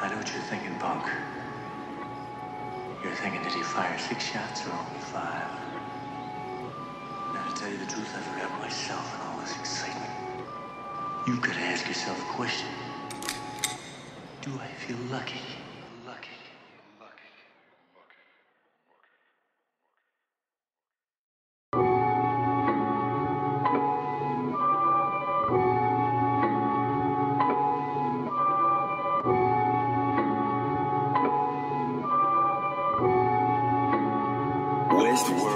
I know what you're thinking, punk. You're thinking, did he fire six shots or only five? Now, to tell you the truth, I forgot myself in all this excitement. Got to ask yourself a question. Do I feel? Lucky. Westworld